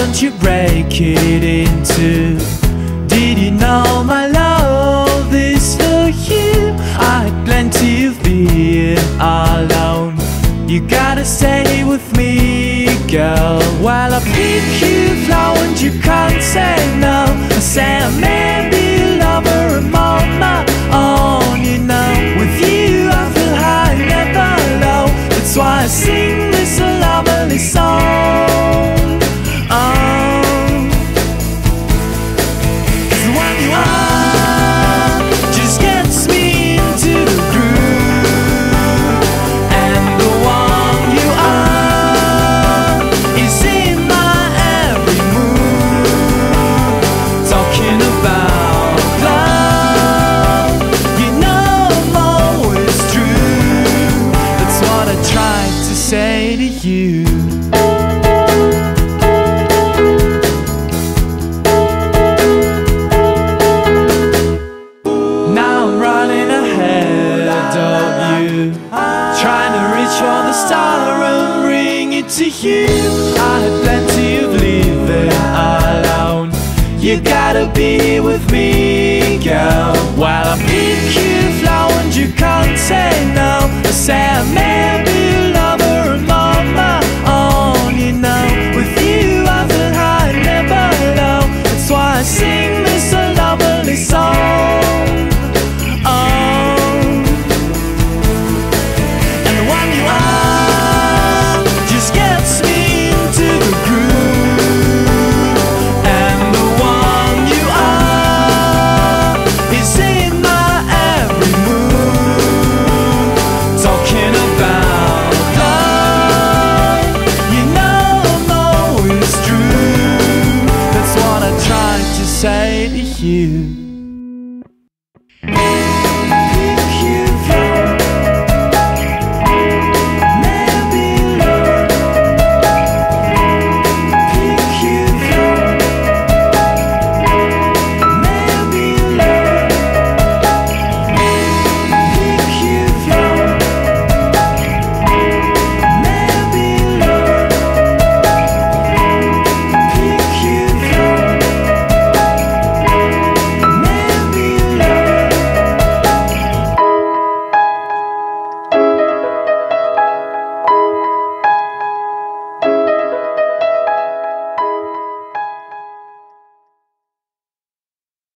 Don't you break it in two? Did you know my love is for you? I had plenty of being alone. You gotta stay with me, girl. While I pick you flower and you can't say no. You. Now I'm running ahead of you, trying to reach for the star and bring it to you. I had plenty of living alone. You gotta be with me, girl. While I pick you you.